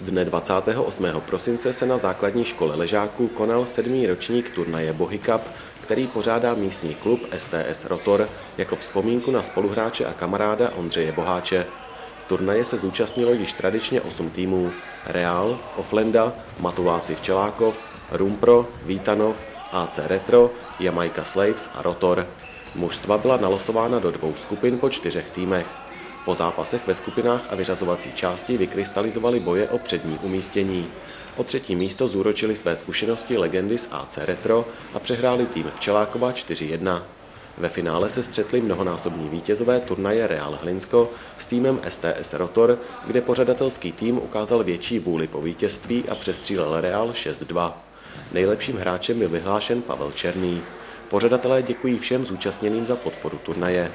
Dne 28. prosince se na základní škole ležáků konal sedmý ročník turnaje Bohy Cup, který pořádá místní klub STS Rotor jako vzpomínku na spoluhráče a kamaráda Ondřeje Boháče. Turnaje se zúčastnilo již tradičně 8 týmů. Real, Oflenda, Matuláci Včelákov, Rumpro, Vítanov, AC Retro, Jamaica Slaves a Rotor. Mužstva byla nalosována do dvou skupin po čtyřech týmech. Po zápasech ve skupinách a vyřazovací části vykrystalizovaly boje o přední umístění. O třetí místo zúročili své zkušenosti legendy z AC Retro a přehráli tým Včelákova 4-1. Ve finále se střetli mnohonásobní vítězové turnaje Real Hlinsko s týmem STS Rotor, kde pořadatelský tým ukázal větší vůli po vítězství a přestřílel Real 6-2. Nejlepším hráčem byl vyhlášen Pavel Černý. Pořadatelé děkují všem zúčastněným za podporu turnaje.